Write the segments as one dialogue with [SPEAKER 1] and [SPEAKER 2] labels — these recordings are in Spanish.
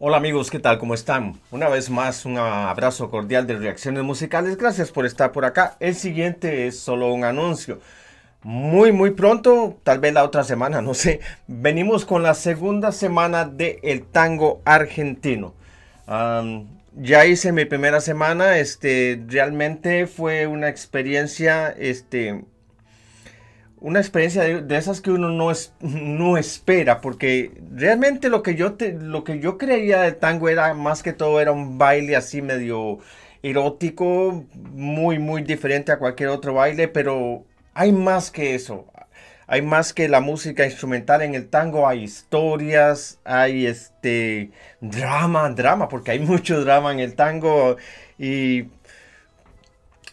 [SPEAKER 1] Hola amigos, ¿qué tal? ¿Cómo están? Una vez más, un abrazo cordial de reacciones musicales. Gracias por estar por acá. El siguiente es solo un anuncio. Muy, muy pronto, tal vez la otra semana, no sé, venimos con la segunda semana de El Tango Argentino. ya hice mi primera semana, este, realmente fue una experiencia, este, una experiencia de, esas que uno no, es, no espera, porque realmente lo que, yo lo que yo creía del tango era más que todo era un baile así medio erótico, muy, muy diferente a cualquier otro baile, pero hay más que eso. Hay más que la música instrumental en el tango, hay historias, hay este drama, drama, porque hay mucho drama en el tango y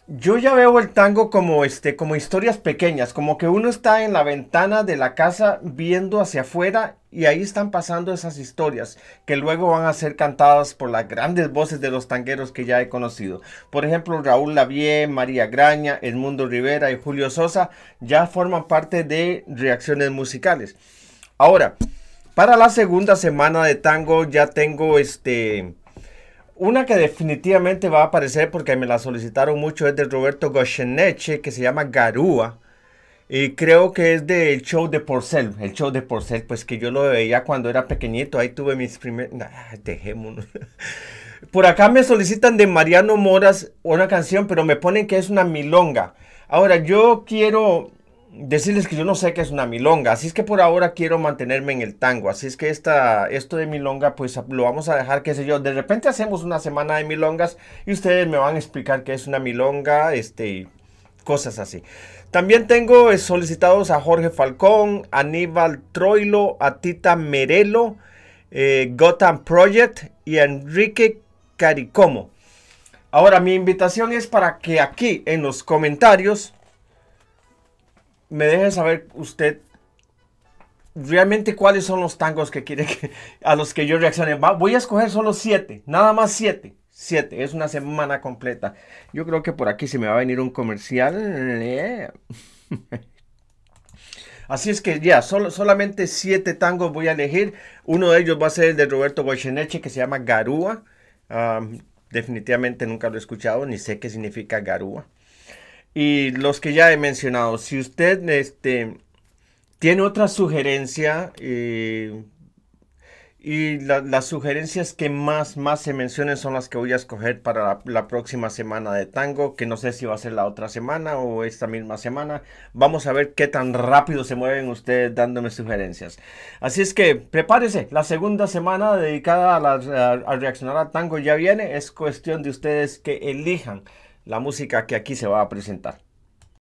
[SPEAKER 1] yo ya veo el tango como este, como historias pequeñas, como que uno está en la ventana de la casa viendo hacia afuera y ahí están pasando esas historias que luego van a ser cantadas por las grandes voces de los tangueros que ya he conocido. Por ejemplo, Raúl Lavie, María Graña, Edmundo Rivera y Julio Sosa ya forman parte de reacciones musicales. Ahora, para la segunda semana de tango ya tengo este una que definitivamente va a aparecer porque me la solicitaron mucho es de Roberto Goyeneche, que se llama Garúa. Y creo que es del show de Porcel. El show de Porcel, pues que yo lo veía cuando era pequeñito. Ahí tuve mis primeros. dejémonos. Por acá me solicitan de Mariano Moras una canción, pero me ponen que es una milonga. Ahora, yo quiero decirles que yo no sé qué es una milonga, así es que por ahora quiero mantenerme en el tango, así es que esta, esto de milonga pues lo vamos a dejar, qué sé yo, de repente hacemos una semana de milongas y ustedes me van a explicar qué es una milonga, este, cosas así. También tengo eh, solicitados a Jorge Falcón, Aníbal Troilo, a Tita Merelo, eh, Gotham Project y Enrique Caricomo. Ahora mi invitación es para que aquí en los comentarios me deje saber usted realmente cuáles son los tangos que quiere que, a los que yo reaccione. voy a escoger solo siete, nada más siete. Siete, es una semana completa. Yo creo que por aquí se me va a venir un comercial. Así es que ya, solamente siete tangos voy a elegir. Uno de ellos va a ser el de Roberto Goyeneche que se llama Garúa. definitivamente nunca lo he escuchado, ni sé qué significa Garúa. Y los que ya he mencionado, si usted este, tiene otra sugerencia eh, y las sugerencias que más, más se mencionen son las que voy a escoger para la, próxima semana de tango, que no sé si va a ser la otra semana o esta misma semana. Vamos a ver qué tan rápido se mueven ustedes dándome sugerencias. Así es que prepárese, la segunda semana dedicada a, a reaccionar al tango ya viene. Es cuestión de ustedes que elijan la música que aquí se va a presentar.